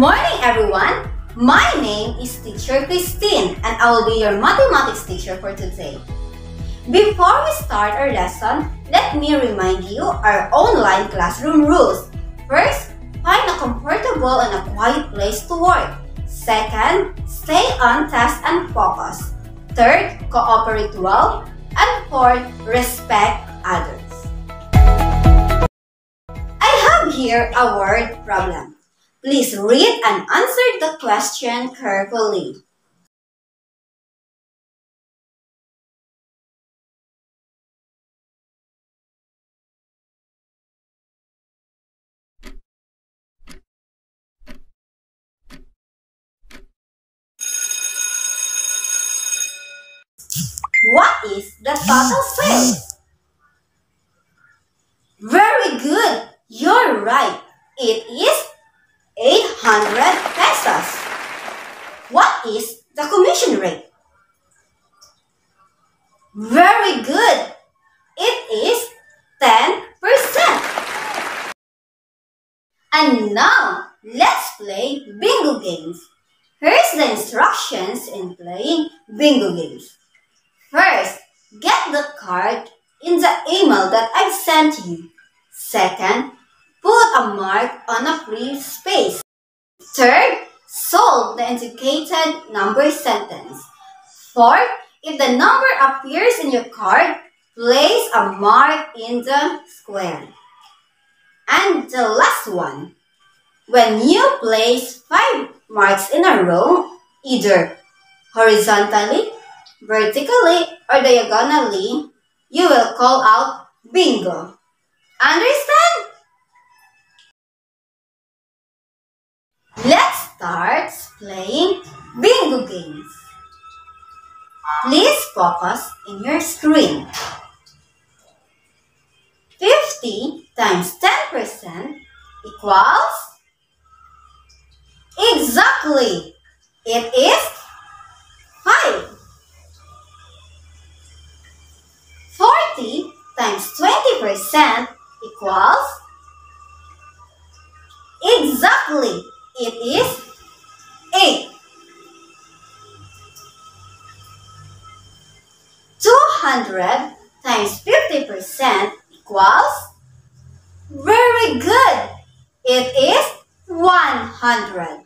My name is Teacher Christine and I will be your mathematics teacher for today. Before we start our lesson, let me remind you our online classroom rules. First, find a comfortable and a quiet place to work. Second, stay on task and focus. Third, cooperate well. And fourth, respect others. I have here a word problem. Please read and answer the question carefully. What is the total sales? Very good. You're right. It is 800 pesos. What is the commission rate? Very good. It is 10%. And now, let's play bingo games. Here's the instructions in playing bingo games. First, get the card in the email that I sent you. Second, put a mark on a free space. Third, solve the indicated number sentence. Fourth, if the number appears in your card, place a mark in the square. And the last one, when you place five marks in a row, either horizontally vertically or diagonally, you will call out bingo. Understand? Let's playing bingo games. Please focus in your screen. 50 times 10% equals Exactly! It is 5. 40 times 20% equals Exactly, it is 8. 200 times 50% equals Very good, it is 100.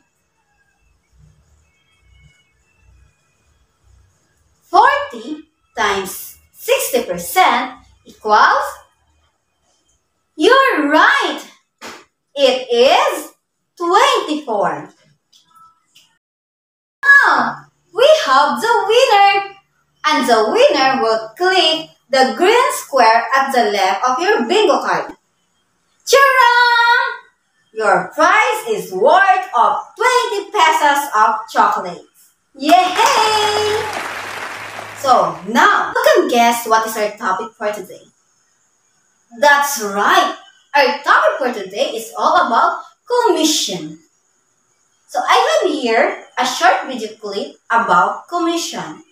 40 times 60% equals You're right! It is 24. Now, we have the winner! And the winner will click the green square at the left of your bingo card. Chara! Your prize is worth of 20 pesos of chocolates. Yay! So now, you can guess what is our topic for today. That's right. Our topic for today is all about commission. So I have here a short video clip about commission.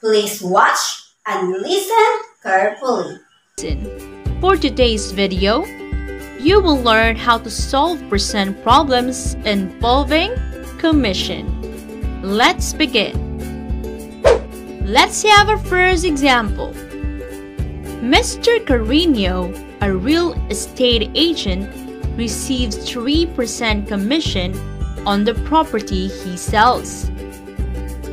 Please watch and listen carefully. For today's video, you will learn how to solve percent problems involving commission. Let's begin. Let's have our first example. Mr. Carino, a real estate agent, receives 3% commission on the property he sells.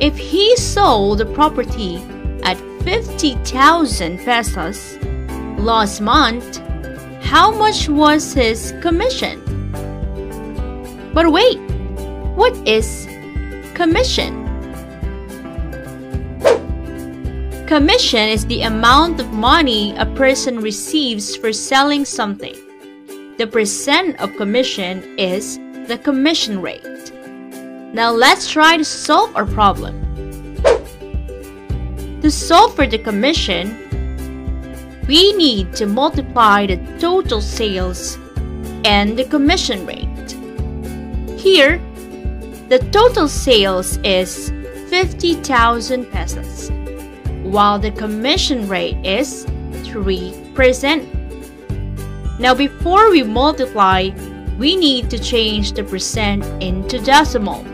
If he sold the property at 50,000 pesos last month, how much was his commission? But wait, what is commission? Commission is the amount of money a person receives for selling something. The percent of commission is the commission rate. Now let's try to solve our problem. To solve for the commission, we need to multiply the total sales and the commission rate. Here, the total sales is 50,000 pesos while the commission rate is 3%. Now before we multiply, we need to change the percent into decimal.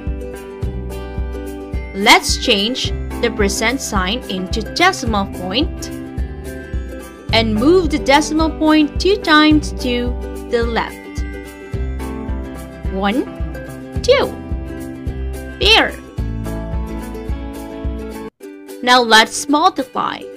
Let's change the percent sign into decimal point and move the decimal point two times to the left. One, two. There. Now let's multiply.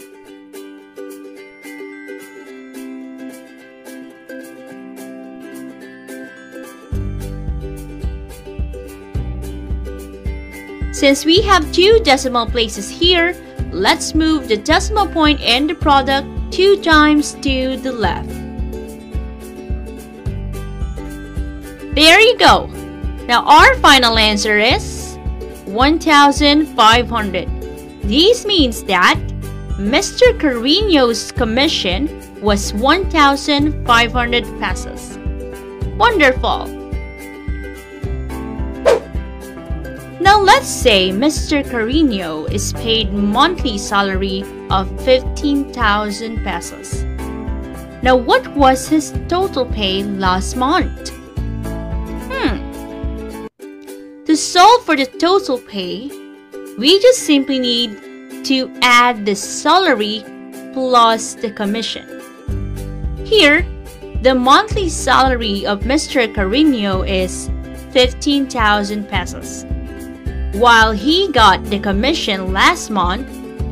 Since we have two decimal places here, let's move the decimal point and the product two times to the left. There you go. Now our final answer is 1,500. This means that Mr. Carino's commission was 1,500 pesos. Wonderful! Now let's say Mr. Carino is paid monthly salary of 15,000 pesos. Now what was his total pay last month? Hmm. To solve for the total pay, we just simply need to add the salary plus the commission. Here, the monthly salary of Mr. Carino is 15,000 pesos while he got the commission last month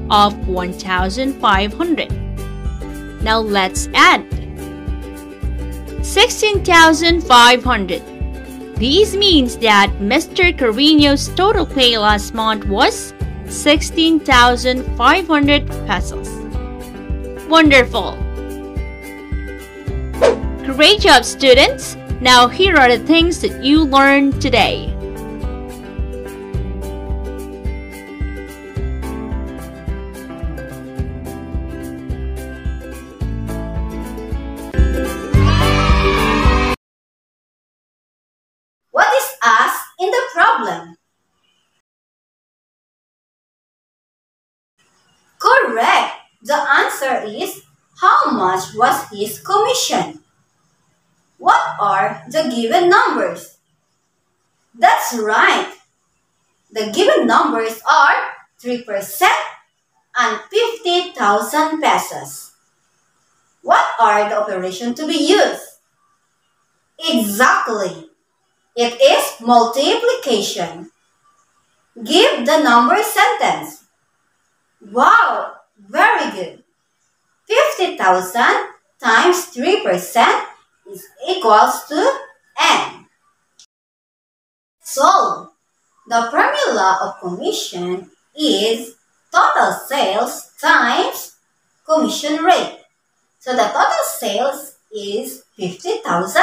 of 1,500. Now let's add 16,500. This means that Mr. Carino's total pay last month was 16,500 pesos. Wonderful! Great job, students! Now here are the things that you learned today. Answer is how much was his commission? What are the given numbers? That's right. The given numbers are 3% and 50,000 pesos. What are the operations to be used? Exactly. It is multiplication. Give the number sentence. Wow, very good. 50,000 times 3% is equals to N. So, the formula of commission is total sales times commission rate. So the total sales is 50,000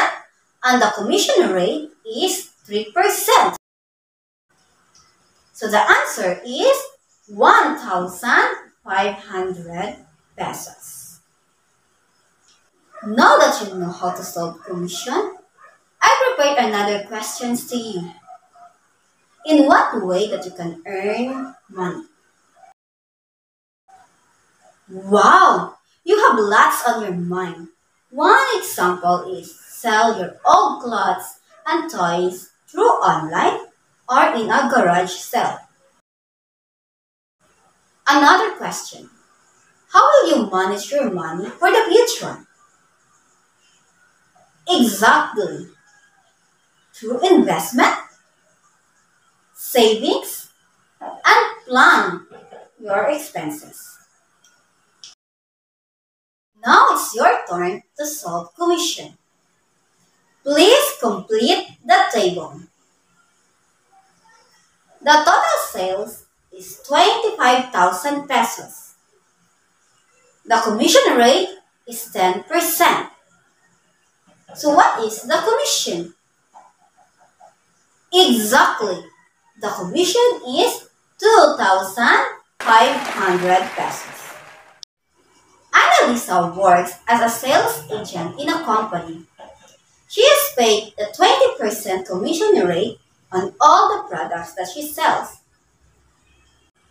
and the commission rate is 3%. So the answer is 1,500 pesos. Now that you know how to solve commission, I prepared another questions to you. In what way that you can earn money? Wow! You have lots on your mind. One example is sell your old clothes and toys through online or in a garage sale. Another question. How will you manage your money for the future? Exactly. Through investment, savings, and plan your expenses. Now it's your turn to solve commission. Please complete the table. The total sales is 25,000 pesos. The commission rate is 10%. So what is the commission? Exactly. The commission is 2,500 pesos. Annalisa works as a sales agent in a company she is paid a 20% commission rate on all the products that she sells.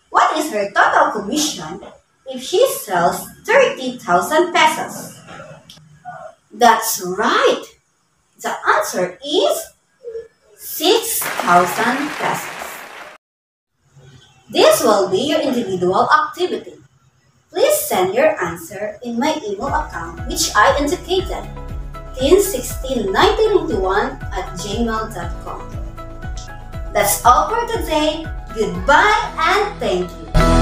What is her total commission if she sells 30,000 pesos? That's right. The answer is 6,000 pesos. This will be your individual activity. Please send your answer in my email account which I indicated, teen161991 at gmail.com. That's all for today. Goodbye and thank you.